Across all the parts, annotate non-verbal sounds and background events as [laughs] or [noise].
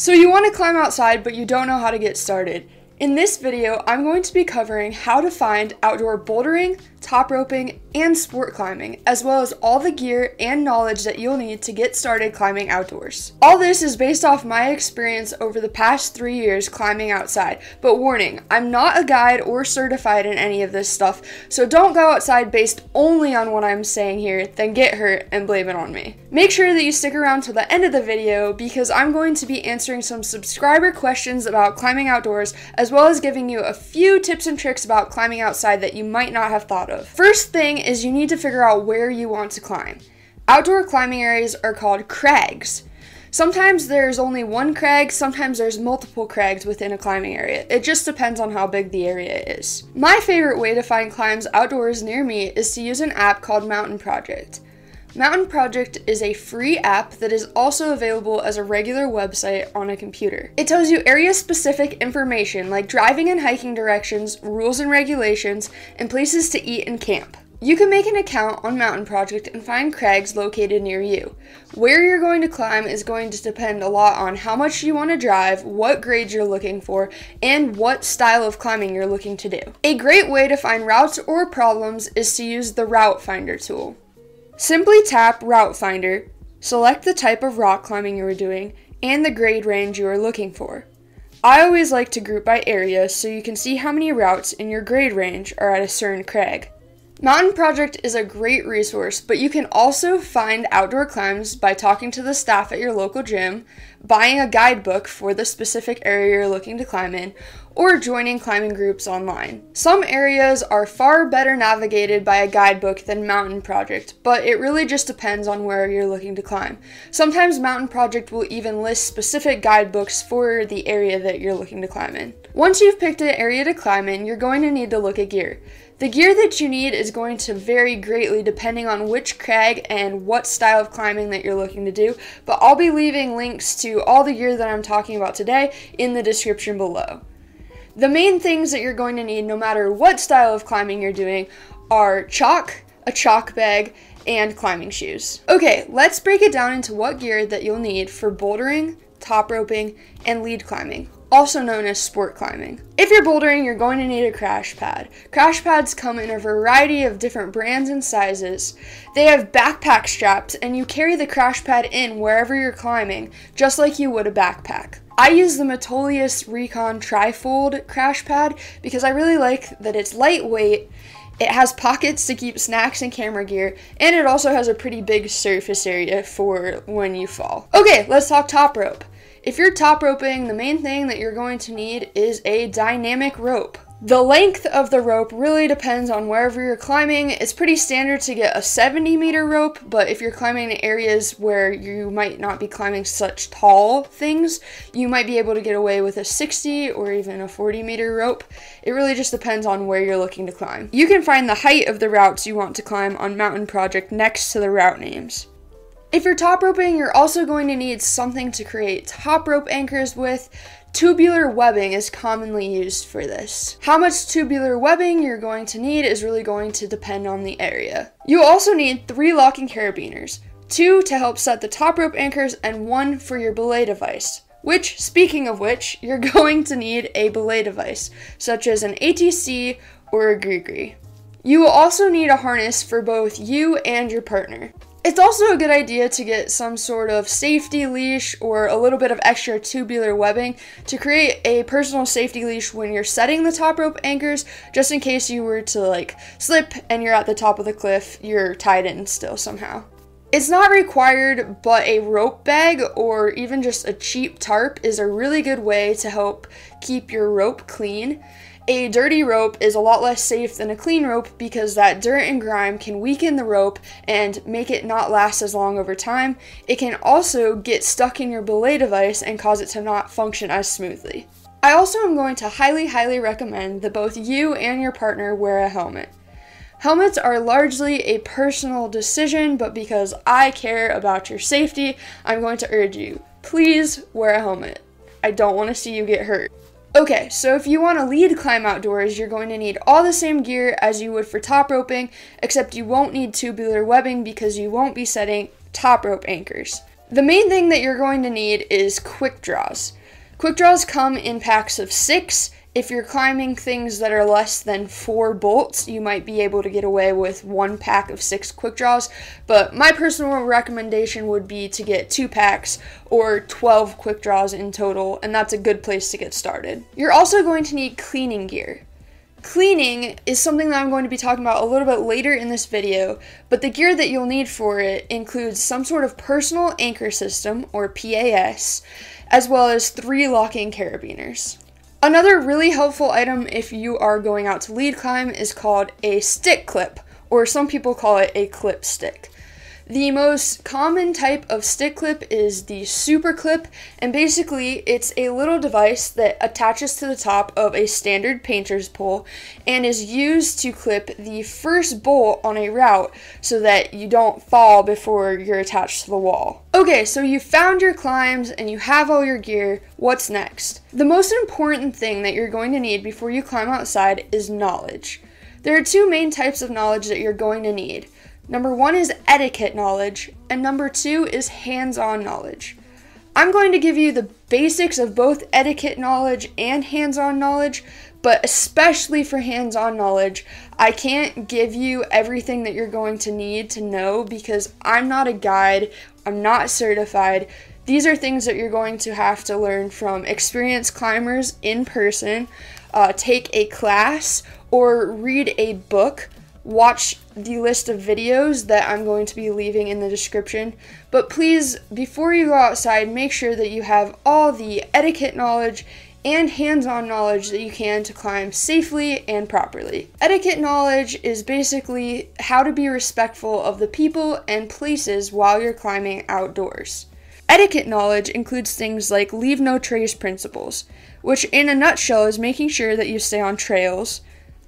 So you want to climb outside, but you don't know how to get started. In this video, I'm going to be covering how to find outdoor bouldering, top roping, and sport climbing, as well as all the gear and knowledge that you'll need to get started climbing outdoors. All this is based off my experience over the past three years climbing outside, but warning, I'm not a guide or certified in any of this stuff, so don't go outside based only on what I'm saying here, then get hurt and blame it on me. Make sure that you stick around till the end of the video because I'm going to be answering some subscriber questions about climbing outdoors, as well as giving you a few tips and tricks about climbing outside that you might not have thought of. First thing is you need to figure out where you want to climb. Outdoor climbing areas are called crags. Sometimes there's only one crag, sometimes there's multiple crags within a climbing area. It just depends on how big the area is. My favorite way to find climbs outdoors near me is to use an app called Mountain Project. Mountain Project is a free app that is also available as a regular website on a computer. It tells you area specific information like driving and hiking directions, rules and regulations, and places to eat and camp. You can make an account on Mountain Project and find crags located near you. Where you're going to climb is going to depend a lot on how much you want to drive, what grades you're looking for, and what style of climbing you're looking to do. A great way to find routes or problems is to use the Route Finder tool. Simply tap Route Finder, select the type of rock climbing you are doing, and the grade range you are looking for. I always like to group by area so you can see how many routes in your grade range are at a certain crag. Mountain Project is a great resource, but you can also find outdoor climbs by talking to the staff at your local gym, buying a guidebook for the specific area you're looking to climb in, or joining climbing groups online. Some areas are far better navigated by a guidebook than Mountain Project, but it really just depends on where you're looking to climb. Sometimes Mountain Project will even list specific guidebooks for the area that you're looking to climb in. Once you've picked an area to climb in, you're going to need to look at gear. The gear that you need is going to vary greatly depending on which crag and what style of climbing that you're looking to do, but I'll be leaving links to all the gear that I'm talking about today in the description below. The main things that you're going to need no matter what style of climbing you're doing are chalk, a chalk bag, and climbing shoes. Okay, let's break it down into what gear that you'll need for bouldering, top roping, and lead climbing also known as sport climbing. If you're bouldering, you're going to need a crash pad. Crash pads come in a variety of different brands and sizes. They have backpack straps, and you carry the crash pad in wherever you're climbing, just like you would a backpack. I use the Metolius Recon Trifold crash pad because I really like that it's lightweight it has pockets to keep snacks and camera gear, and it also has a pretty big surface area for when you fall. Okay, let's talk top rope. If you're top roping, the main thing that you're going to need is a dynamic rope. The length of the rope really depends on wherever you're climbing. It's pretty standard to get a 70 meter rope, but if you're climbing in areas where you might not be climbing such tall things, you might be able to get away with a 60 or even a 40 meter rope. It really just depends on where you're looking to climb. You can find the height of the routes you want to climb on Mountain Project next to the route names. If you're top roping, you're also going to need something to create top rope anchors with. Tubular webbing is commonly used for this. How much tubular webbing you're going to need is really going to depend on the area. You also need three locking carabiners, two to help set the top rope anchors and one for your belay device. Which, speaking of which, [laughs] you're going to need a belay device, such as an ATC or a GriGri. You will also need a harness for both you and your partner. It's also a good idea to get some sort of safety leash or a little bit of extra tubular webbing to create a personal safety leash when you're setting the top rope anchors, just in case you were to like slip and you're at the top of the cliff, you're tied in still somehow. It's not required, but a rope bag or even just a cheap tarp is a really good way to help keep your rope clean. A dirty rope is a lot less safe than a clean rope because that dirt and grime can weaken the rope and make it not last as long over time. It can also get stuck in your belay device and cause it to not function as smoothly. I also am going to highly, highly recommend that both you and your partner wear a helmet. Helmets are largely a personal decision, but because I care about your safety, I'm going to urge you please wear a helmet. I don't want to see you get hurt. Okay, so if you want to lead climb outdoors, you're going to need all the same gear as you would for top roping, except you won't need tubular webbing because you won't be setting top rope anchors. The main thing that you're going to need is quick draws. Quick draws come in packs of six. If you're climbing things that are less than four bolts, you might be able to get away with one pack of six quick draws. But my personal recommendation would be to get two packs or 12 quick draws in total, and that's a good place to get started. You're also going to need cleaning gear. Cleaning is something that I'm going to be talking about a little bit later in this video, but the gear that you'll need for it includes some sort of personal anchor system, or PAS, as well as three locking carabiners. Another really helpful item if you are going out to lead climb is called a stick clip, or some people call it a clip stick. The most common type of stick clip is the super clip, and basically it's a little device that attaches to the top of a standard painter's pole and is used to clip the first bolt on a route so that you don't fall before you're attached to the wall. Okay, so you found your climbs and you have all your gear. What's next? The most important thing that you're going to need before you climb outside is knowledge. There are two main types of knowledge that you're going to need. Number one is etiquette knowledge, and number two is hands on knowledge. I'm going to give you the basics of both etiquette knowledge and hands on knowledge, but especially for hands on knowledge, I can't give you everything that you're going to need to know because I'm not a guide, I'm not certified. These are things that you're going to have to learn from experienced climbers in person, uh, take a class, or read a book watch the list of videos that I'm going to be leaving in the description. But please, before you go outside, make sure that you have all the etiquette knowledge and hands on knowledge that you can to climb safely and properly. Etiquette knowledge is basically how to be respectful of the people and places while you're climbing outdoors. Etiquette knowledge includes things like leave no trace principles, which in a nutshell is making sure that you stay on trails,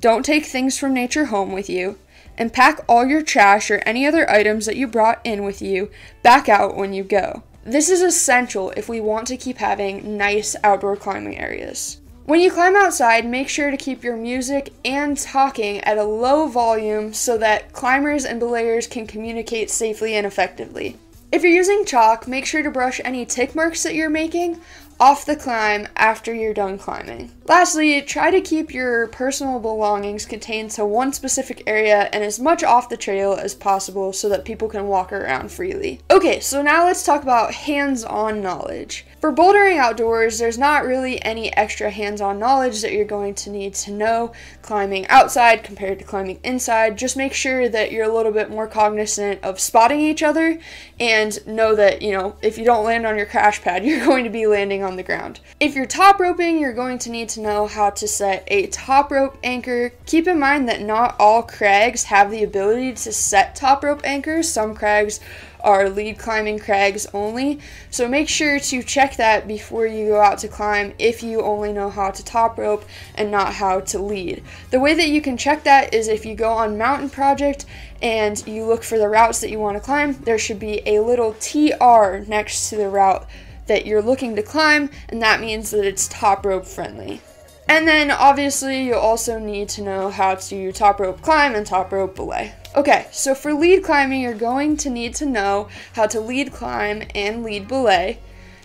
don't take things from nature home with you, and pack all your trash or any other items that you brought in with you back out when you go. This is essential if we want to keep having nice outdoor climbing areas. When you climb outside, make sure to keep your music and talking at a low volume so that climbers and belayers can communicate safely and effectively. If you're using chalk, make sure to brush any tick marks that you're making off the climb after you're done climbing. Lastly, try to keep your personal belongings contained to one specific area and as much off the trail as possible so that people can walk around freely. Okay, so now let's talk about hands on knowledge. For bouldering outdoors, there's not really any extra hands on knowledge that you're going to need to know climbing outside compared to climbing inside. Just make sure that you're a little bit more cognizant of spotting each other and know that, you know, if you don't land on your crash pad, [laughs] you're going to be landing on the ground. If you're top roping, you're going to need to know how to set a top rope anchor. Keep in mind that not all crags have the ability to set top rope anchors. Some crags are lead climbing crags only. So make sure to check that before you go out to climb if you only know how to top rope and not how to lead. The way that you can check that is if you go on Mountain Project and you look for the routes that you want to climb, there should be a little TR next to the route that you're looking to climb, and that means that it's top rope friendly. And then obviously you also need to know how to top rope climb and top rope belay. Okay, so for lead climbing, you're going to need to know how to lead climb and lead belay.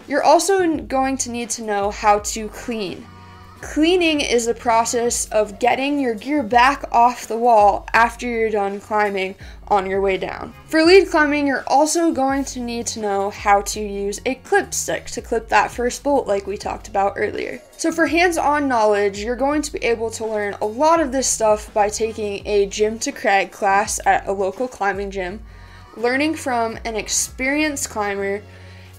You're also going to need to know how to clean. Cleaning is the process of getting your gear back off the wall after you're done climbing on your way down. For lead climbing, you're also going to need to know how to use a clip stick to clip that first bolt like we talked about earlier. So for hands-on knowledge, you're going to be able to learn a lot of this stuff by taking a gym to crag class at a local climbing gym, learning from an experienced climber,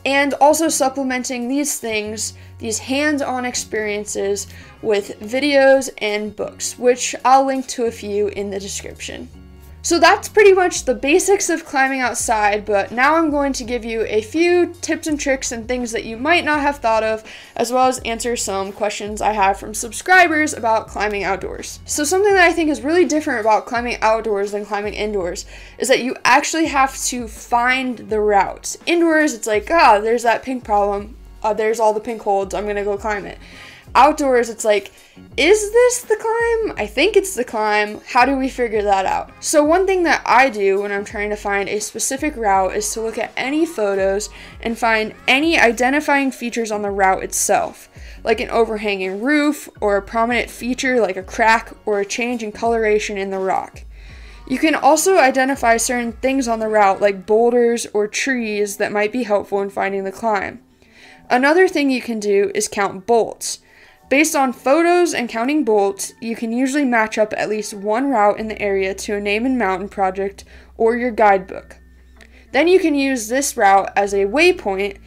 and also supplementing these things, these hands on experiences, with videos and books, which I'll link to a few in the description. So that's pretty much the basics of climbing outside, but now I'm going to give you a few tips and tricks and things that you might not have thought of, as well as answer some questions I have from subscribers about climbing outdoors. So something that I think is really different about climbing outdoors than climbing indoors is that you actually have to find the route. Indoors, it's like, ah, there's that pink problem, uh, there's all the pink holds, I'm gonna go climb it. Outdoors, it's like, is this the climb? I think it's the climb. How do we figure that out? So, one thing that I do when I'm trying to find a specific route is to look at any photos and find any identifying features on the route itself, like an overhanging roof or a prominent feature like a crack or a change in coloration in the rock. You can also identify certain things on the route, like boulders or trees, that might be helpful in finding the climb. Another thing you can do is count bolts. Based on photos and counting bolts, you can usually match up at least one route in the area to a name and mountain project or your guidebook. Then you can use this route as a waypoint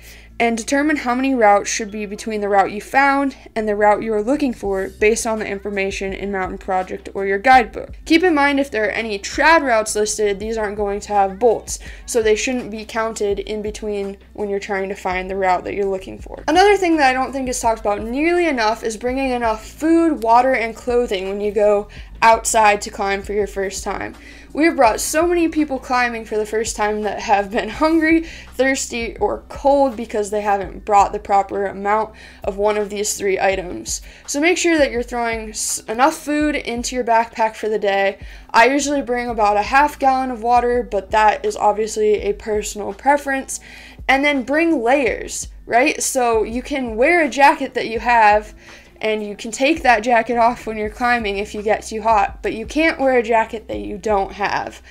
and determine how many routes should be between the route you found and the route you are looking for based on the information in Mountain Project or your guidebook. Keep in mind if there are any trad routes listed, these aren't going to have bolts, so they shouldn't be counted in between when you're trying to find the route that you're looking for. Another thing that I don't think is talked about nearly enough is bringing enough food, water, and clothing when you go outside to climb for your first time. We've brought so many people climbing for the first time that have been [laughs] hungry, thirsty, or cold because they haven't brought the proper amount of one of these three items. So make sure that you're throwing enough food into your backpack for the day. I usually bring about a half gallon of water, but that is obviously a personal preference. And then bring layers, right? So you can wear a jacket that you have and you can take that jacket off when you're climbing if you get too hot, but you can't wear a jacket that you don't have.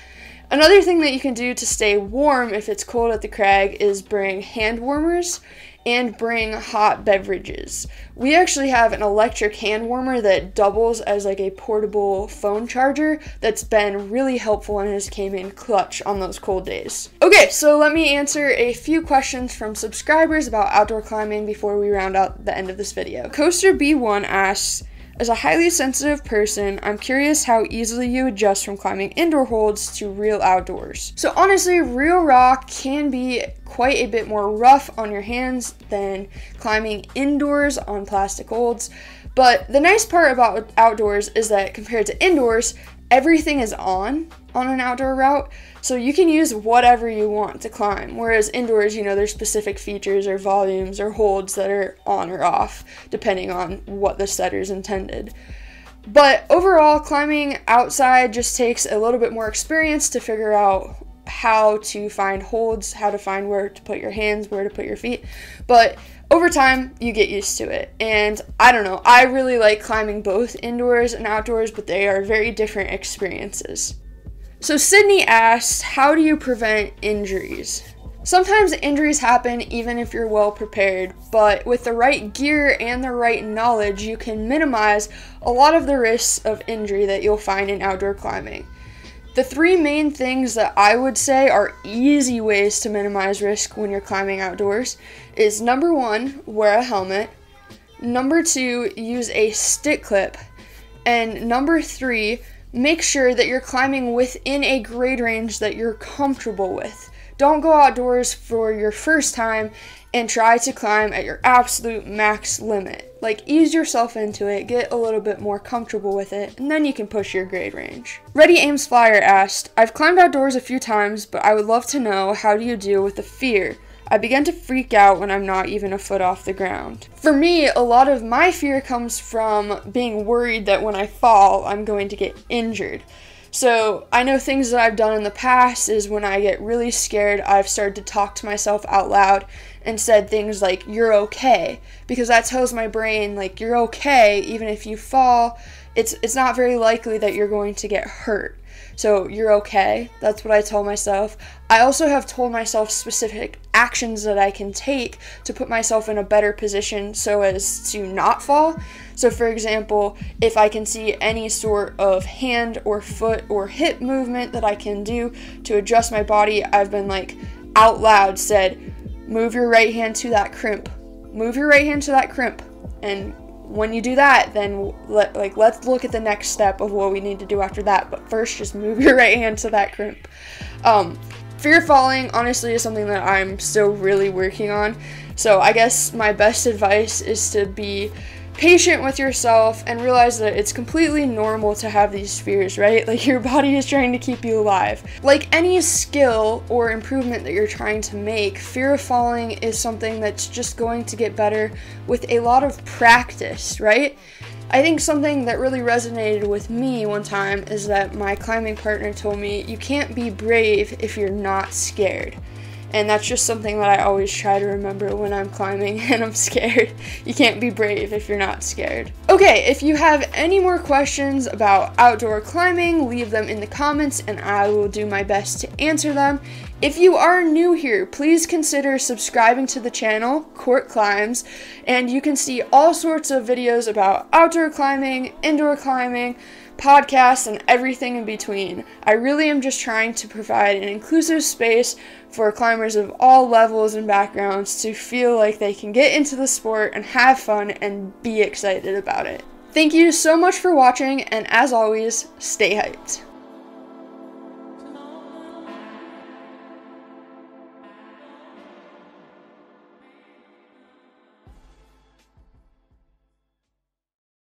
Another thing that you can do to stay warm if it's cold at the crag is bring hand warmers and bring hot beverages. We actually have an electric hand warmer that doubles as like a portable phone charger that's been really helpful and has came in clutch on those cold days. Okay, so let me answer a few questions from subscribers about outdoor climbing before we round out the end of this video. Coaster B1 asks, as a highly sensitive person, I'm curious how easily you adjust from climbing indoor holds to real outdoors. So honestly, real rock can be quite a bit more rough on your hands than climbing indoors on plastic holds. But the nice part about outdoors is that compared to indoors, everything is on on an outdoor route. So you can use whatever you want to climb. Whereas indoors, you know, there's specific features or volumes or holds that are on or off, depending on what the setter's intended. But overall, climbing outside just takes a little bit more experience to figure out how to find holds, how to find where to put your hands, where to put your feet. But over time, you get used to it. And I don't know, I really like climbing both indoors and outdoors, but they are very different experiences. So Sydney asked, How do you prevent injuries? Sometimes injuries happen even if you're well prepared, but with the right gear and the right knowledge, you can minimize a lot of the risks of injury that you'll find in outdoor climbing. The three main things that I would say are easy ways to minimize risk when you're climbing outdoors is number one, wear a helmet, number two, use a stick clip, and number three, make sure that you're climbing within a grade range that you're comfortable with. Don't go outdoors for your first time and try to climb at your absolute max limit. Like, ease yourself into it, get a little bit more comfortable with it, and then you can push your grade range. Ready Ames Flyer asked, I've climbed outdoors a few times, but I would love to know how do you deal with the fear? I begin to freak out when I'm not even a foot off the ground. For me, a lot of my fear comes from being worried that when I fall, I'm going to get injured. So, I know things that I've done in the past is when I get really scared, I've started to talk to myself out loud and said things like, You're okay. Because that tells my brain, like, you're okay, even if you fall, it's, it's not very likely that you're going to get hurt. So you're okay. That's what I tell myself. I also have told myself specific actions that I can take to put myself in a better position so as to not fall. So, for example, if I can see any sort of hand or foot or hip movement that I can do to adjust my body, I've been like out loud said, move your right hand to that crimp. Move your right hand to that crimp. And when you do that, then let like let's look at the next step of what we need to do after that. But first, just move your [laughs] right hand to that crimp. Um, fear falling, honestly, is something that I'm still really working on. So I guess my best advice is to be patient with yourself and realize that it's completely normal to have these fears, right? [laughs] Like your body is trying to keep you alive. Like any skill or improvement that you're trying to make, fear of falling is something that's just going to get better with a lot of practice, right? I think something that really resonated with me one time is that my climbing partner told me, You can't be brave if you're not scared. And that's just something that I always try to remember when I'm climbing [laughs] and I'm scared. You can't be brave if you're not scared. Okay, if you have any more questions about outdoor climbing, leave them in the comments and I will do my best to answer them. If you are new here, please consider subscribing to the channel, Court Climbs, and you can see all sorts of videos about outdoor climbing, indoor climbing, podcasts, and everything in between. I really am just trying to provide an inclusive space for climbers of all levels and backgrounds to feel like they can get into the sport and have fun and be excited about it. Thank you so much for watching, and as always, stay hyped.